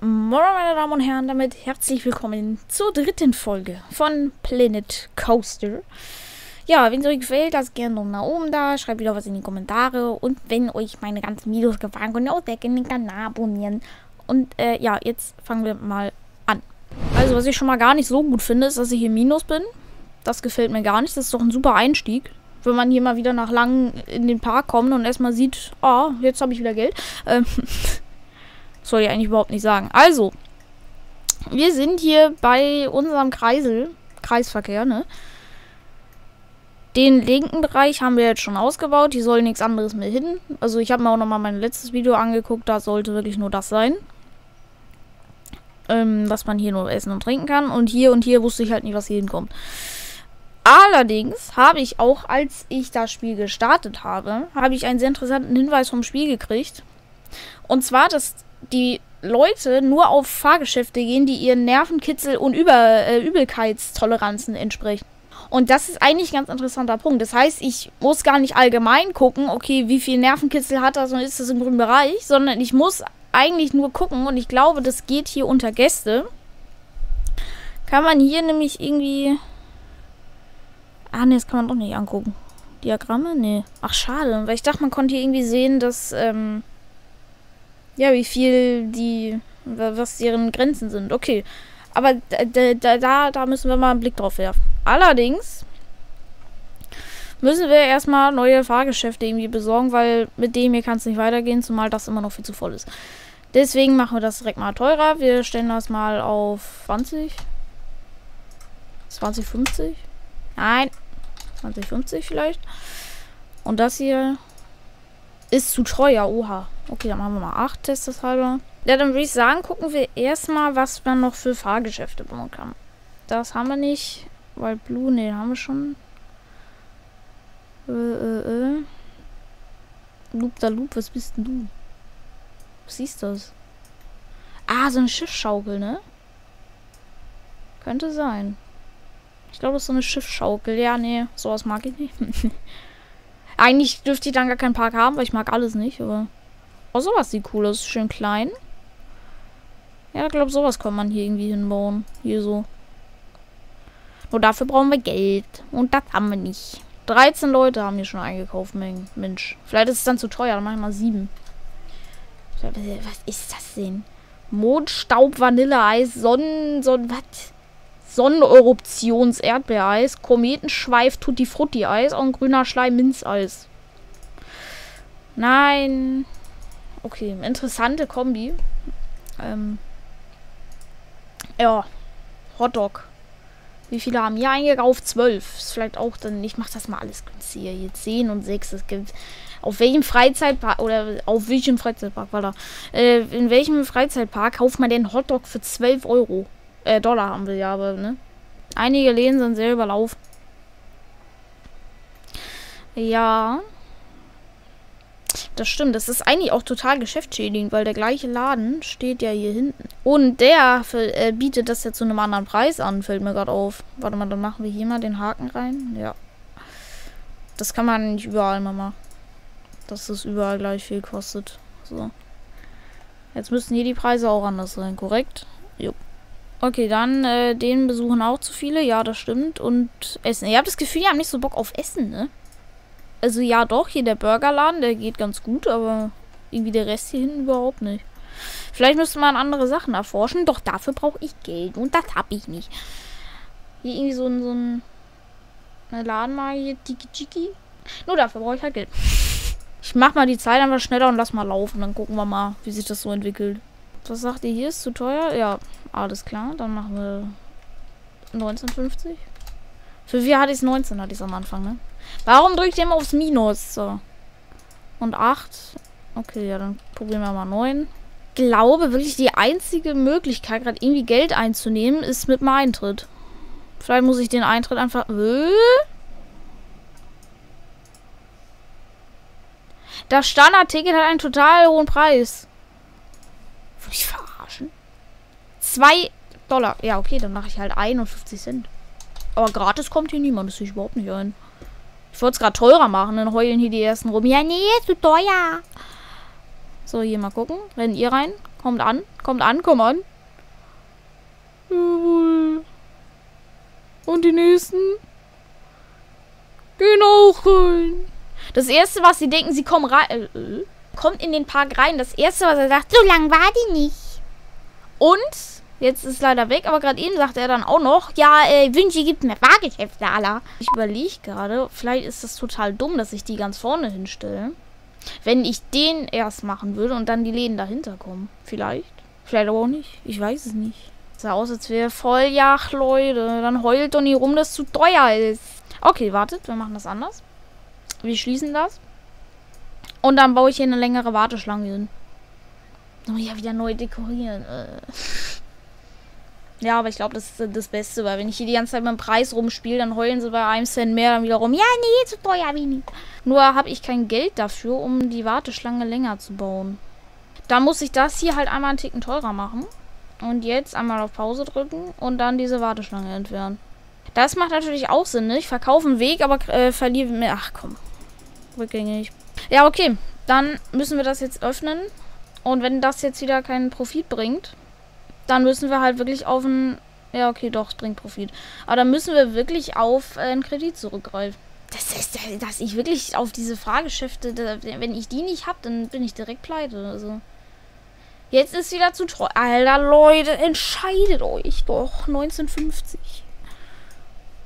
Moin meine Damen und Herren, damit herzlich willkommen zur dritten Folge von Planet Coaster. Ja, wenn es euch gefällt, lasst gerne einen nach oben da, schreibt wieder was in die Kommentare und wenn euch meine ganzen Videos gefallen, könnt ihr auch sehr gerne den Kanal abonnieren. Und äh, ja, jetzt fangen wir mal an. Also, was ich schon mal gar nicht so gut finde, ist, dass ich hier Minus bin. Das gefällt mir gar nicht, das ist doch ein super Einstieg. Wenn man hier mal wieder nach langem in den Park kommt und erstmal sieht, oh, jetzt habe ich wieder Geld. Ähm, soll ich eigentlich überhaupt nicht sagen. Also, wir sind hier bei unserem Kreisel, Kreisverkehr, ne? Den linken Bereich haben wir jetzt schon ausgebaut. Hier soll nichts anderes mehr hin. Also ich habe mir auch nochmal mein letztes Video angeguckt. Da sollte wirklich nur das sein. Ähm, dass man hier nur essen und trinken kann. Und hier und hier wusste ich halt nicht, was hier hinkommt. Allerdings habe ich auch, als ich das Spiel gestartet habe, habe ich einen sehr interessanten Hinweis vom Spiel gekriegt. Und zwar, dass die Leute nur auf Fahrgeschäfte gehen, die ihren Nervenkitzel und Über, äh, Übelkeitstoleranzen entsprechen. Und das ist eigentlich ein ganz interessanter Punkt. Das heißt, ich muss gar nicht allgemein gucken, okay, wie viel Nervenkitzel hat das und ist das im grünen Bereich, sondern ich muss eigentlich nur gucken und ich glaube, das geht hier unter Gäste. Kann man hier nämlich irgendwie... Ah, ne, das kann man doch nicht angucken. Diagramme? Nee. Ach, schade. Weil ich dachte, man konnte hier irgendwie sehen, dass, ähm... Ja, wie viel die... Was deren Grenzen sind. Okay. Aber da, da, da müssen wir mal einen Blick drauf werfen. Allerdings müssen wir erstmal neue Fahrgeschäfte irgendwie besorgen, weil mit dem hier kann es nicht weitergehen, zumal das immer noch viel zu voll ist. Deswegen machen wir das direkt mal teurer. Wir stellen das mal auf 20. 2050? Nein. 2050 vielleicht. Und das hier ist zu teuer. Oha. Okay, dann machen wir mal 8 Tests halber. Ja, dann würde ich sagen, gucken wir erstmal, was man noch für Fahrgeschäfte bauen kann. Das haben wir nicht. Weil Blue, ne, haben wir schon. Äh, äh, äh. Loop da Loop, was bist denn du? Was siehst du das? Ah, so eine Schiffsschaukel, ne? Könnte sein. Ich glaube, das ist so eine Schiffsschaukel. Ja, nee, sowas mag ich nicht. Eigentlich dürfte ich dann gar keinen Park haben, weil ich mag alles nicht, aber. Oh, sowas sieht cool aus. Schön klein. Ja, ich glaube, sowas kann man hier irgendwie hinbauen. Hier so. Nur dafür brauchen wir Geld. Und das haben wir nicht. 13 Leute haben hier schon eingekauft, Mensch. Vielleicht ist es dann zu teuer, dann mache ich mal 7. Was ist das denn? Mondstaub, Vanilleeis, Sonnen, Sonnen, was? Sonneneruptions, Erdbeereis, Kometenschweif, Tutti Frutti Eis und grüner Schleim Minzeis. Nein. Okay, interessante Kombi. Ähm. Ja. Hotdog. Wie viele haben hier eingekauft? Zwölf. Ist vielleicht auch dann, ich mache das mal alles günstiger. Hier 10 und 6. Es gibt. Auf welchem Freizeitpark oder auf welchem Freizeitpark war da? Äh, in welchem Freizeitpark kauft man den Hotdog für 12 Euro? Äh, Dollar haben wir ja, aber, ne? Einige Läden sind sehr überlaufen. Ja. Das stimmt. Das ist eigentlich auch total geschäftsschädigend, weil der gleiche Laden steht ja hier hinten. Und der für, äh, bietet das ja zu einem anderen Preis an, fällt mir gerade auf. Warte mal, dann machen wir hier mal den Haken rein. Ja. Das kann man nicht überall mal machen. Dass es überall gleich viel kostet. So. Jetzt müssten hier die Preise auch anders sein, korrekt? Jo. Okay, dann äh, den besuchen auch zu viele. Ja, das stimmt. Und Essen. Ihr habt das Gefühl, ihr habt nicht so Bock auf Essen, ne? Also ja, doch, hier der Burgerladen, der geht ganz gut, aber irgendwie der Rest hier hinten überhaupt nicht. Vielleicht müsste man andere Sachen erforschen, doch dafür brauche ich Geld und das habe ich nicht. Hier irgendwie so ein, so ein eine Ladenmarke hier, Tiki Chiki. Nur dafür brauche ich halt Geld. Ich mach mal die Zeit einfach schneller und lass mal laufen, dann gucken wir mal, wie sich das so entwickelt. Was sagt ihr hier? Ist zu teuer? Ja, alles klar. Dann machen wir 1950. Für wie hatte ich es 19 hatte ich es am Anfang, ne? Warum drückt ihr immer aufs Minus? So. Und 8. Okay, ja, dann probieren wir mal 9. Ich glaube wirklich, die einzige Möglichkeit, gerade irgendwie Geld einzunehmen, ist mit dem Eintritt. Vielleicht muss ich den Eintritt einfach... Das Standard-Ticket hat einen total hohen Preis. Will ich verarschen? 2 Dollar. Ja, okay, dann mache ich halt 51 Cent. Aber gratis kommt hier niemand. Das sehe ich überhaupt nicht ein. Ich wollte es gerade teurer machen. Dann heulen hier die ersten rum. Ja, nee, ist zu teuer. So, hier mal gucken. Rennen ihr rein. Kommt an, kommt an, komm an. Jawohl. Und die nächsten? Gehen auch rein. Das erste, was sie denken, sie kommen rein. Äh, äh, kommt in den Park rein. Das erste, was er sagt, so lang war die nicht. Und, jetzt ist es leider weg, aber gerade eben sagt er dann auch noch, ja, äh, Wünsche gibt mehr Fahrgeschäfte, Allah. Ich überlege gerade, vielleicht ist das total dumm, dass ich die ganz vorne hinstelle. Wenn ich den erst machen würde und dann die Läden dahinter kommen. Vielleicht. Vielleicht aber auch nicht. Ich weiß es nicht. Sah aus, als wäre voll, ja, Leute. Dann heult doch nie rum, dass es zu teuer ist. Okay, wartet, wir machen das anders. Wir schließen das. Und dann baue ich hier eine längere Warteschlange hin. Oh ja, wieder neu dekorieren. Äh. Ja, aber ich glaube, das ist das Beste, weil wenn ich hier die ganze Zeit mit dem Preis rumspiele, dann heulen sie bei einem Cent mehr dann wieder rum. Ja, nee, zu teuer, Mini. Nur habe ich kein Geld dafür, um die Warteschlange länger zu bauen. Dann muss ich das hier halt einmal einen Ticken teurer machen. Und jetzt einmal auf Pause drücken und dann diese Warteschlange entfernen. Das macht natürlich auch Sinn, ne? Ich verkaufe einen Weg, aber äh, verliere mir... Ach, komm. Rückgängig. Ja, okay. Dann müssen wir das jetzt öffnen. Und wenn das jetzt wieder keinen Profit bringt, dann müssen wir halt wirklich auf einen... Ja, okay, doch, es bringt Profit. Aber dann müssen wir wirklich auf äh, einen Kredit zurückgreifen. Das ist, dass ich wirklich auf diese Fahrgeschäfte, wenn ich die nicht habe, dann bin ich direkt pleite. Also... Jetzt ist wieder zu teuer. Alter, Leute, entscheidet euch doch. 1950.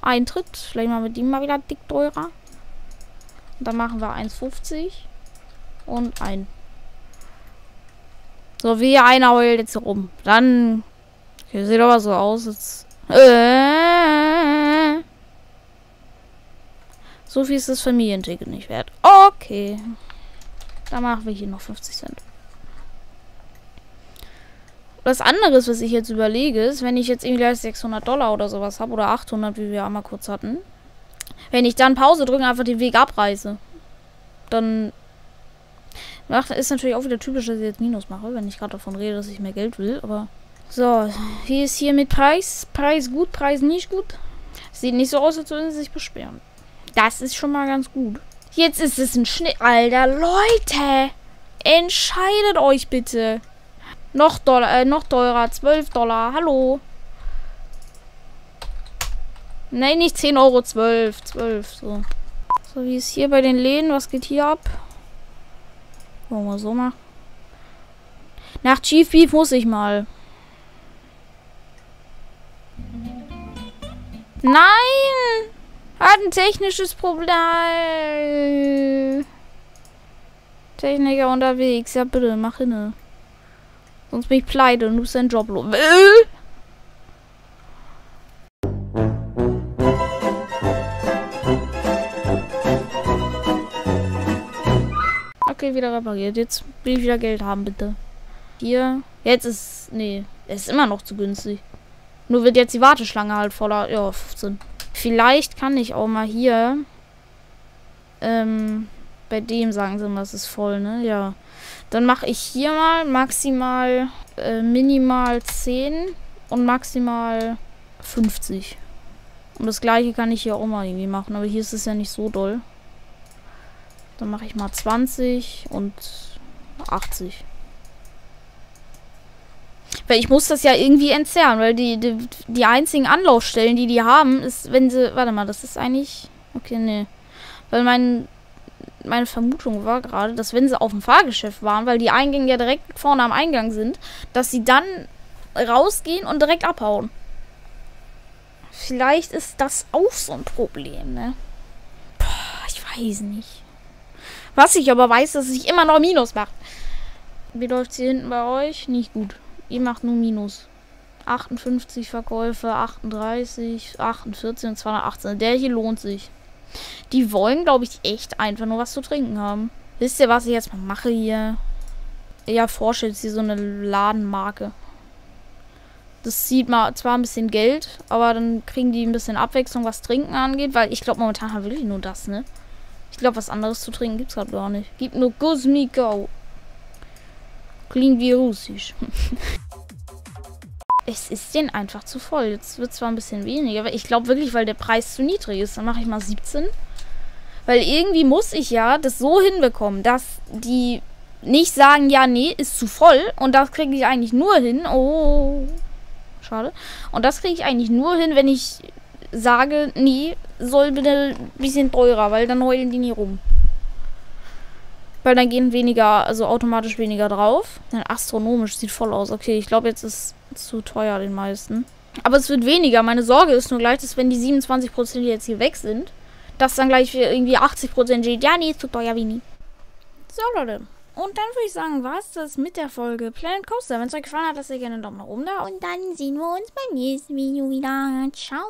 Eintritt. Vielleicht mal mit ihm mal wieder dick teurer. Und dann machen wir 1,50. Und ein. So, wie einer heult jetzt rum. Dann. Okay, sieht aber so aus. Jetzt. Äh, so viel ist das Familienticket nicht wert. Okay. Dann machen wir hier noch 50 Cent. Was anderes, was ich jetzt überlege, ist, wenn ich jetzt irgendwie gleich 600 Dollar oder sowas habe oder 800, wie wir einmal kurz hatten. Wenn ich dann Pause drücke, einfach den Weg abreiße. Dann ist natürlich auch wieder typisch, dass ich jetzt Minus mache, wenn ich gerade davon rede, dass ich mehr Geld will. Aber so, wie ist hier mit Preis? Preis gut, Preis nicht gut? Sieht nicht so aus, als würden sie sich beschweren. Das ist schon mal ganz gut. Jetzt ist es ein Schnitt. Alter, Leute! Entscheidet euch bitte. Noch, Dollar, äh, noch teurer. 12 Dollar. Hallo. Nein, nicht 10 Euro. 12. 12. So. So, wie ist hier bei den Läden? Was geht hier ab? Wollen wir so machen. Nach Chief Beef muss ich mal. Nein! Hat ein technisches Problem. Techniker unterwegs. Ja, bitte, mach hinne. Sonst bin ich pleite und du bist dein Job los. Okay, wieder repariert. Jetzt will ich wieder Geld haben, bitte. Hier. Jetzt ist. Nee, es ist immer noch zu günstig. Nur wird jetzt die Warteschlange halt voller. Ja, 15. Vielleicht kann ich auch mal hier. Ähm. Bei dem sagen sie immer, es ist voll, ne? Ja. Dann mache ich hier mal maximal, äh, minimal 10 und maximal 50. Und das gleiche kann ich hier auch mal irgendwie machen, aber hier ist es ja nicht so doll. Dann mache ich mal 20 und 80. Weil ich muss das ja irgendwie entzerren, weil die, die, die einzigen Anlaufstellen, die die haben, ist, wenn sie... Warte mal, das ist eigentlich... Okay, nee. Weil mein meine Vermutung war gerade, dass wenn sie auf dem Fahrgeschäft waren, weil die Eingänge ja direkt vorne am Eingang sind, dass sie dann rausgehen und direkt abhauen. Vielleicht ist das auch so ein Problem, ne? Boah, ich weiß nicht. Was ich aber weiß, dass ich immer noch Minus mache. Wie läuft hier hinten bei euch? Nicht gut. Ihr macht nur Minus. 58 Verkäufe, 38, 48 und 218. Der hier lohnt sich. Die wollen, glaube ich, echt einfach nur was zu trinken haben. Wisst ihr, was ich jetzt mal mache hier? Ja, Forsche ist hier so eine Ladenmarke. Das sieht mal zwar ein bisschen Geld, aber dann kriegen die ein bisschen Abwechslung, was Trinken angeht, weil ich glaube, momentan haben wirklich nur das, ne? Ich glaube, was anderes zu trinken gibt es gerade gar nicht. Gibt nur Guzmiko. Klingt wie Russisch. es ist denen einfach zu voll. Jetzt wird zwar ein bisschen weniger, aber ich glaube wirklich, weil der Preis zu niedrig ist. Dann mache ich mal 17. Weil irgendwie muss ich ja das so hinbekommen, dass die nicht sagen, ja, nee, ist zu voll. Und das kriege ich eigentlich nur hin. Oh, schade. Und das kriege ich eigentlich nur hin, wenn ich sage, nee, soll bitte ein bisschen teurer, weil dann heulen die nie rum. Weil dann gehen weniger, also automatisch weniger drauf. Dann astronomisch sieht voll aus. Okay, ich glaube, jetzt ist es zu teuer den meisten. Aber es wird weniger. Meine Sorge ist nur gleich, dass wenn die 27% jetzt hier weg sind, dass dann gleich irgendwie 80% geht. Ja, nee, zu teuer wie nie. So, Leute. Und dann würde ich sagen, war es das mit der Folge Planet Coaster. Wenn es euch gefallen hat, lasst ihr gerne einen Daumen nach oben da. Und dann sehen wir uns beim nächsten Video wieder. Ciao.